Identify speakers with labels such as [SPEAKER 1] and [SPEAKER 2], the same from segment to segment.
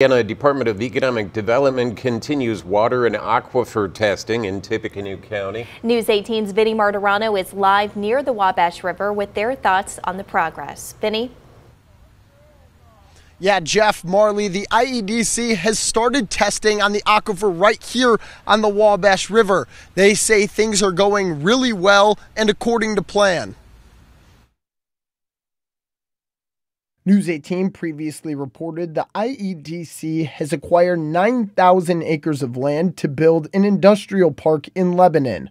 [SPEAKER 1] Indiana Department of Economic Development continues water and aquifer testing in Tippecanoe County.
[SPEAKER 2] News 18's Vinny Martorano is live near the Wabash River with their thoughts on the progress. Vinny?
[SPEAKER 3] Yeah, Jeff Marley, the IEDC has started testing on the aquifer right here on the Wabash River. They say things are going really well and according to plan. News 18 previously reported the IEDC has acquired 9,000 acres of land to build an industrial park in Lebanon.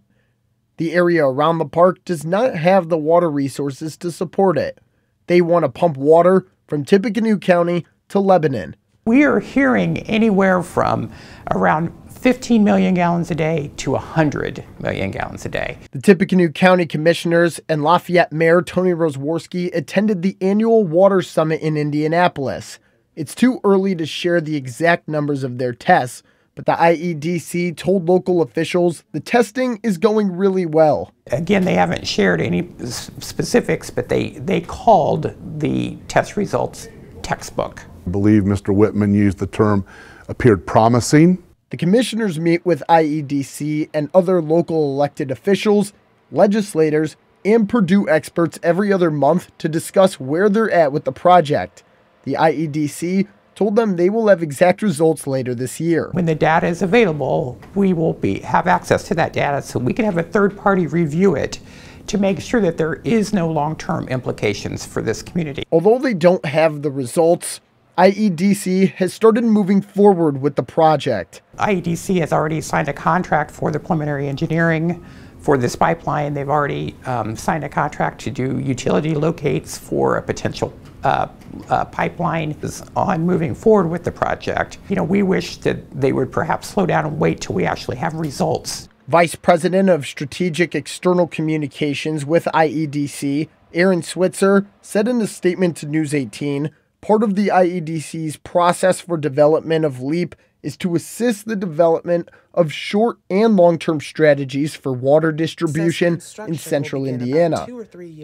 [SPEAKER 3] The area around the park does not have the water resources to support it. They want to pump water from Tippecanoe County to Lebanon.
[SPEAKER 4] We are hearing anywhere from around 15 million gallons a day to 100 million gallons a day.
[SPEAKER 3] The Tippecanoe County Commissioners and Lafayette Mayor Tony Roswarski attended the annual Water Summit in Indianapolis. It's too early to share the exact numbers of their tests, but the IEDC told local officials the testing is going really well.
[SPEAKER 4] Again, they haven't shared any specifics, but they, they called the test results textbook.
[SPEAKER 5] I believe Mr. Whitman used the term appeared promising.
[SPEAKER 3] The commissioners meet with IEDC and other local elected officials, legislators, and Purdue experts every other month to discuss where they're at with the project. The IEDC told them they will have exact results later this year.
[SPEAKER 4] When the data is available, we will be have access to that data so we can have a third party review it to make sure that there is no long-term implications for this community.
[SPEAKER 3] Although they don't have the results, IEDC has started moving forward with the project.
[SPEAKER 4] IEDC has already signed a contract for the preliminary engineering for this pipeline. They've already um, signed a contract to do utility locates for a potential uh, uh, pipeline is on moving forward with the project. You know, we wish that they would perhaps slow down and wait till we actually have results.
[SPEAKER 3] Vice President of Strategic External Communications with IEDC, Aaron Switzer, said in a statement to News 18 Part of the IEDC's process for development of LEAP is to assist the development of short and long term strategies for water distribution in central Indiana.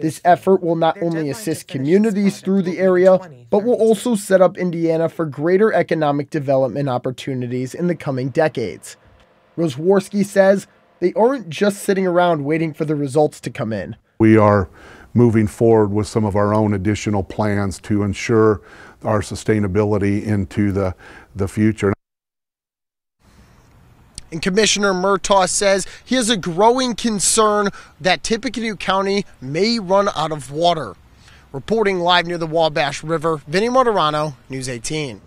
[SPEAKER 3] This effort will not only assist communities through the area, but will also set up Indiana for greater economic development opportunities in the coming decades. Roswarski says they aren't just sitting around waiting for the results to come in.
[SPEAKER 5] We are moving forward with some of our own additional plans to ensure our sustainability into the, the future.
[SPEAKER 3] And Commissioner Murtaugh says he has a growing concern that Tippecanoe County may run out of water. Reporting live near the Wabash River, Vinny Martorano, News 18.